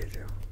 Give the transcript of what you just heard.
video.